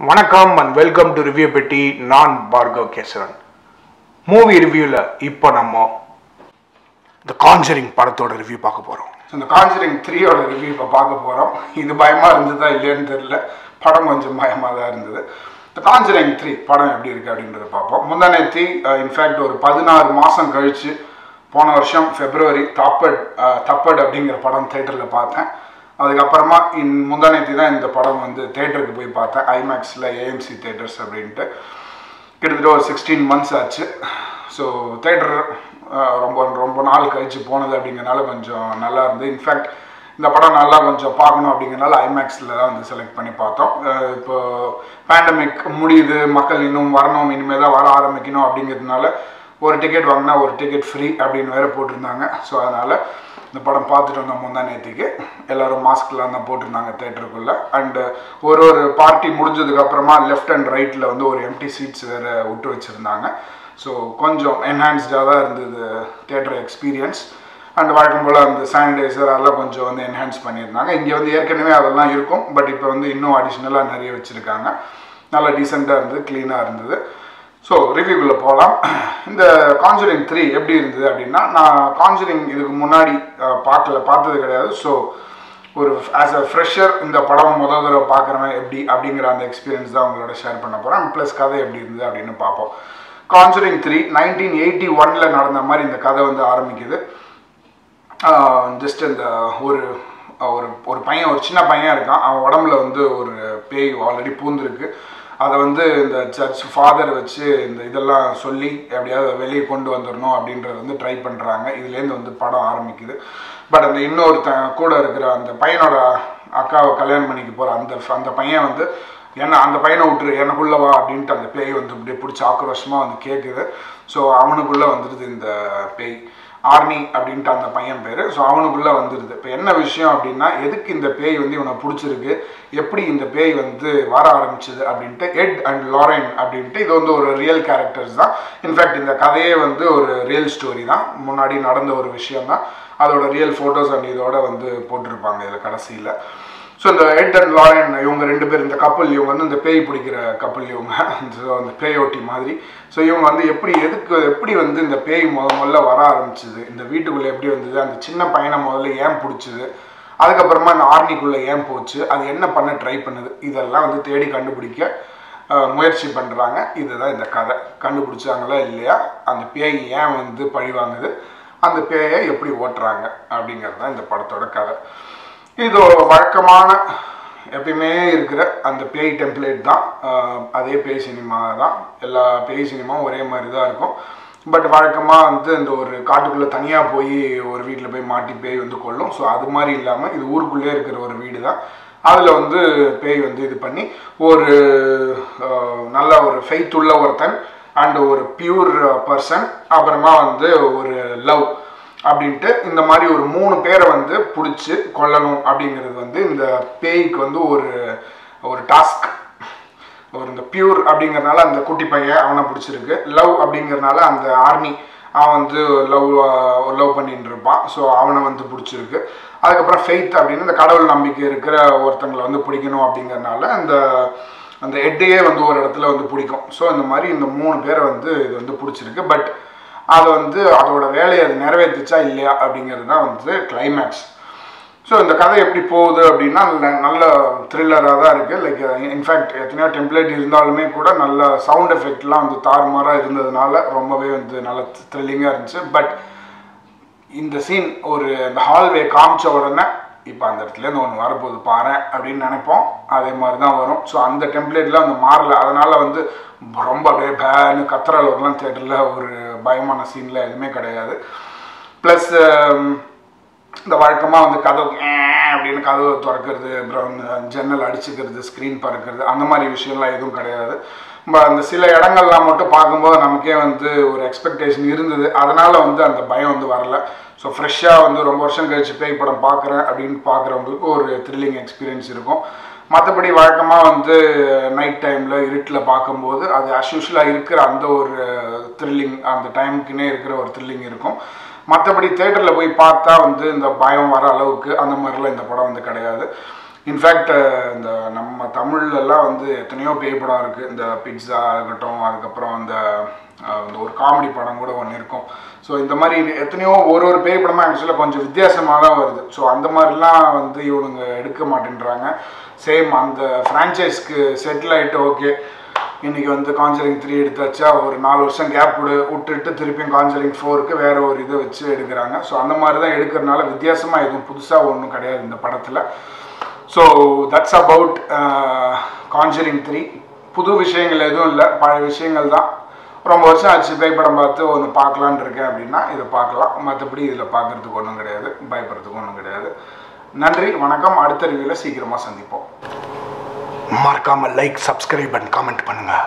வணக்கம் and welcome to review பெட்டி நான் பார்கவ் கேசவன். மூவி ரிவ்யூவில் இப்போ நம்ம த கான்சரிங் படத்தோட ரிவ்யூ பார்க்க போகிறோம் இந்த கான்சரிங் த்ரீயோட ரிவ்யூ இப்போ பார்க்க போகிறோம் இது பயமாக இருந்ததா இல்லைன்னு தெரியல. படம் கொஞ்சம் பயமாக தான் இருந்தது. இந்த கான்சரிங் த்ரீ படம் எப்படி இருக்குது அப்படின்றத பார்ப்போம். முந்தானேத்தி இன்ஃபேக்ட் ஒரு பதினாறு மாதம் கழித்து போன வருஷம் ஃபெப்ரவரி தப்பட் தப்பட் அப்படிங்கிற படம் தேட்டரில் பார்த்தேன். அதுக்கப்புறமா இன் முந்தானேத்தி தான் இந்த படம் வந்து தேட்டருக்கு போய் பார்த்தேன். ஐமேக்ஸில் ஏஎம்சி தேட்டர்ஸ் அப்படின்ட்டு. கிட்டத்தட்ட ஒரு சிக்ஸ்டீன் மந்த்ஸ் ஆச்சு. ஸோ தேட்டர் ரொம்ப ரொம்ப நாள் கழிச்சு போனது அப்படிங்கிறனால கொஞ்சம் நல்லா இருந்து இன்ஃபேக்ட் இந்த படம் நல்லா கொஞ்சம் பார்க்கணும் அப்படிங்கிறனால ஐமேக்ஸில் தான் வந்து செலக்ட் பண்ணி பார்த்தோம். இப்போ பேண்டமிக் முடியுது மக்கள் இன்னும் வரணும் இனிமேல் தான் வர ஆரம்பிக்கணும் அப்படிங்கிறதுனால ஒரு டிக்கெட் வாங்கினா ஒரு டிக்கெட் ஃப்ரீ அப்படின்னு வேற போட்டிருந்தாங்க. ஸோ அதனால் இந்த படம் பார்த்துட்டு வந்தோம் முந்தா நேற்றுக்கு எல்லோரும் மாஸ்க்லாம் தான் போட்டிருந்தாங்க தேட்டருக்குள்ளே அண்டு ஒரு ஒரு பார்ட்டி முடிஞ்சதுக்கப்புறமா லெஃப்ட் அண்ட் ரைட்டில் வந்து ஒரு எம்டி சீட்ஸ் வேறு விட்டு வச்சுருந்தாங்க. ஸோ கொஞ்சம் என்ஹான்ஸ்டாக தான் இருந்தது தேட்டர் எக்ஸ்பீரியன்ஸ் அண்ட் வழக்கம் போல் அந்த சானிடைசர் அதெல்லாம் கொஞ்சம் வந்து என்ஹான்ஸ் பண்ணியிருந்தாங்க. இங்கே வந்து ஏற்கனவே அதெல்லாம் இருக்கும். பட் இப்போ வந்து இன்னும் அடிஷ்னலாக நிறைய வச்சுருக்காங்க. நல்லா டீசெண்டாக இருந்தது க்ளீனாக இருந்தது. ஸோ ரிவ்யூக்குள்ளே போகலாம் இந்த கான்ஜரிங் த்ரீ எப்படி இருந்தது அப்படின்னா நான் கான்ஜரிங் இதுக்கு முன்னாடி பார்க்கல பார்த்தது கிடையாது. ஸோ ஒரு ஆஸ் அ ஃப்ரெஷர் இந்த படம் முதல் தடவை பார்க்குறவன் எப்படி அப்படிங்கிற அந்த எக்ஸ்பீரியன்ஸ் தான் உங்களோட ஷேர் பண்ண போகிறேன் ப்ளஸ் கதை எப்படி இருந்தது அப்படின்னு பார்ப்போம். கான்ஜரிங் த்ரீ நைன்டீன் எயிட்டி ஒனில் நடந்த மாதிரி இந்த கதை வந்து ஆரம்பிக்குது. ஜஸ்ட் இந்த ஒரு ஒரு ஒரு பையன் ஒரு சின்ன பையன் இருக்கான். அவன் உடம்புல வந்து ஒரு பேய் ஆல்ரெடி பூந்துருக்கு. அதை வந்து இந்த சர்ச் ஃபாதர் வச்சு இந்த இதெல்லாம் சொல்லி எப்படியாவது வெளியே கொண்டு வந்துடணும் அப்படின்றத வந்து ட்ரை பண்ணுறாங்க இதுலேருந்து வந்து படம் ஆரம்பிக்குது. பட் அந்த இன்னொரு த கூட இருக்கிற அந்த பையனோட அக்காவை கல்யாணம் பண்ணிக்க போகிற அந்த அந்த பையன் வந்து என்ன அந்த பையனை விட்டுரு எனக்குள்ளே வா அப்படின்ட்டு அந்த பேய் வந்து இப்படியே பிடிச்சி ஆக்ரோஷமாக வந்து கேட்குது ஸோ அவனுக்குள்ளே வந்துடுது இந்த பேய். ஆர்னி அப்படின்ட்டு அந்த பையன் பேர். ஸோ அவனுக்குள்ளே வந்துடுது இப்போ என்ன விஷயம் அப்படின்னா எதுக்கு இந்த பேய் வந்து இவனை பிடிச்சிருக்கு? எப்படி இந்த பேய் வந்து வர ஆரம்பிச்சது அப்படின்ட்டு எட் அண்ட் லாரன் அப்படின்ட்டு இது வந்து ஒரு ரியல் கேரக்டர்ஸ் தான். இன்ஃபேக்ட் இந்த கதையே வந்து ஒரு ரியல் ஸ்டோரி தான். முன்னாடி நடந்த ஒரு விஷயம் தான் அதோட ரியல் ஃபோட்டோஸ் அண்ட் இதோட வந்து போட்டிருப்பாங்க இதில் கடைசியில். ஸோ இந்த எட் அண்ட் லாரன் இவங்க ரெண்டு பேர் இந்த கப்பல் இவங்க வந்து இந்த பேய் பிடிக்கிற கப்பல் இவங்க. ஸோ அந்த பேயோட்டி மாதிரி. ஸோ இவங்க வந்து எப்படி எதுக்கு எப்படி வந்து இந்த பேய் முத முதல்ல வர ஆரம்பிச்சுது? இந்த வீட்டுக்குள்ளே எப்படி வந்தது? அந்த சின்ன பையனை முதல்ல ஏன் பிடிச்சிது? அதுக்கப்புறமா அந்த ஆர்னிக்குள்ளே ஏன் போச்சு? அது என்ன பண்ண ட்ரை பண்ணுது? இதெல்லாம் வந்து தேடி கண்டுபிடிக்க முயற்சி பண்ணுறாங்க இதுதான் இந்த கதை. கண்டுபிடிச்சாங்களா இல்லையா? அந்த பேய் ஏன் வந்து பழி வாங்குது? அந்த பேயை எப்படி ஓட்டுறாங்க? அப்படிங்கிறது தான் இந்த படத்தோட கதை. இது வழக்கமான எப்பயுமே இருக்கிற அந்த பேய் டெம்ப்ளேட் தான். அதே பேய் சினிமா தான். எல்லா பேய் சினிமாவும் ஒரே மாதிரி தான் இருக்கும். பட் வழக்கமாக வந்து இந்த ஒரு காட்டுக்குள்ளே தனியாக போய் ஒரு வீட்டில் போய் மாட்டி பேய் வந்து கொள்ளும் ஸோ அது மாதிரி இல்லாமல் இது ஊருக்குள்ளே இருக்கிற ஒரு வீடு தான். அதில் வந்து பேய் வந்து இது பண்ணி ஒரு நல்ல ஒரு ஃபெய்த் உள்ள ஒருத்தன் அண்ட் ஒரு பியூர் பர்சன் அப்புறமா வந்து ஒரு லவ் அப்படின்ட்டு இந்த மாதிரி ஒரு மூணு பேரை வந்து பிடிச்சி கொல்லணும் அப்படிங்கிறது வந்து இந்த பேய்க்கு வந்து ஒரு ஒரு டாஸ்க் ஒரு இந்த பியூர் அப்படிங்கறனால அந்த குட்டி பையன் அவனை பிடிச்சிருக்கு. லவ் அப்படிங்கறனால அந்த ஆர்மி அவன் வந்து லவ் லவ் பண்ணிட்டு இருப்பான். ஸோ அவனை வந்து பிடிச்சிருக்கு. அதுக்கப்புறம் ஃபெய்த் அப்படின்னு இந்த கடவுள் நம்பிக்கை இருக்கிற ஒருத்தங்களை வந்து பிடிக்கணும் அப்படிங்கறனால அந்த அந்த எட்டையே வந்து ஒரு இடத்துல வந்து பிடிக்கும். ஸோ இந்த மாதிரி இந்த மூணு பேரை வந்து இது வந்து பிடிச்சிருக்கு. பட் அது வந்து அதோட வேலையை அது நிறைவேற்றுச்சா இல்லையா அப்படிங்கிறது தான் வந்து கிளைமேக்ஸ் ஸோ இந்த கதை எப்படி போகுது அப்படின்னா நல்ல நல்ல த்ரில்லராக தான் இருக்குது லைக் இன்ஃபேக்ட் எத்தனையோ டெம்ப்ளேட் இருந்தாலுமே கூட நல்ல சவுண்ட் எஃபெக்ட்லாம் வந்து தாறுமாறாக இருந்ததுனால ரொம்பவே வந்து நல்ல த்ரில்லிங்காக இருந்துச்சு. பட் இந்த சீன் ஒரு இந்த ஹால்வே காமிச்ச உடனே இப்போ அந்த இடத்துலேருந்து ஒன்று வரப்போகுது பாரு அப்படின்னு நினைப்போம். அதே மாதிரி தான் வரும். ஸோ அந்த டெம்ப்ளேட்லாம் அந்த மாறல. அதனால் வந்து ரொம்ப அப்படியே பேன்னு கத்துற அளவுக்குலாம் தேட்டரில் ஒரு பயமான சீனில் எதுவுமே கிடையாது. ப்ளஸ் um, இந்த வழக்கமாக வந்து கதவு அப்படின்னு கதவு திறக்கிறது அப்புறம் uh, ஜன்னல் அடிச்சுக்கிறது ஸ்க்ரீன் பறக்கிறது அந்த மாதிரி விஷயம்லாம் எதுவும் கிடையாது. அந்த சில இடங்கள்லாம் மட்டும் பார்க்கும்போது நமக்கே வந்து ஒரு எக்ஸ்பெக்டேஷன் இருந்தது. அதனால் வந்து அந்த பயம் வந்து வரல. ஸோ ஃப்ரெஷ்ஷாக வந்து ரொம்ப வருஷம் கழிச்சு பேய் படம் பார்க்குறேன் அப்படின்னு பார்க்குறவங்களுக்கு ஒரு த்ரில்லிங் எக்ஸ்பீரியன்ஸ் இருக்கும். மற்றபடி வழக்கமாக வந்து நைட் டைமில் இருட்டில் பார்க்கும்போது அது அஸ்யூஷலாக இருக்கிற அந்த ஒரு த்ரில்லிங் அந்த டைமுக்குன்னே இருக்கிற ஒரு த்ரில்லிங் இருக்கும். மற்றபடி தேட்டரில் போய் பார்த்தா வந்து இந்த பயம் வர அளவுக்கு அந்த மாதிரிலாம் இந்த படம் வந்து கிடையாது. இன்ஃபேக்ட் இந்த நம்ம தமிழ்லலாம் வந்து எத்தனையோ பேய் படம் இருக்குது இந்த பிட்ஸா இருக்கட்டும் அதுக்கப்புறம் அந்த இந்த ஒரு காமெடி படம் கூட ஒன்று இருக்கும். ஸோ இந்த மாதிரி எத்தனையோ ஒரு ஒரு பேய் படமாக ஆக்சுவலாக கொஞ்சம் வித்தியாசமாக தான் வருது. ஸோ அந்த மாதிரிலாம் வந்து இவனுங்க எடுக்க மாட்டேன்றாங்க. சேம் அந்த ஃப்ரான்ச்சைஸ்க்கு செட்டில் ஆகிட்டு ஓகே இன்றைக்கி வந்து காஞ்சரிங் த்ரீ எடுத்தாச்சா? ஒரு நாலு வருஷம் கேப் விடு விட்டுட்டு திருப்பியும் காஞ்சரிங் ஃபோருக்கு வேறு ஒரு இதை வச்சு எடுக்கிறாங்க. ஸோ அந்த மாதிரி தான் எடுக்கிறனால வித்தியாசமாக எதுவும் புதுசாக ஒன்றும் கிடையாது இந்த படத்தில். So that's about conjuring three புது விஷயங்கள் எதுவும் இல்லை. பழைய விஷயங்கள் தான். ரொம்ப வருஷம் ஆச்சு. பேய் படம் பார்த்து ஒன்று பார்க்கலான் இருக்கேன் அப்படின்னா இதை பார்க்கலாம். மற்றபடி இதில் பார்க்குறதுக்கு ஒன்றும் கிடையாது. பயப்படுறதுக்கு ஒன்றும் கிடையாது. நன்றி. வணக்கம். அடுத்த ரிவியூவில் சீக்கிரமாக சந்திப்போம். மறக்காமல் லைக் சப்ஸ்கிரைப் அண்ட் கமெண்ட் பண்ணுங்கள்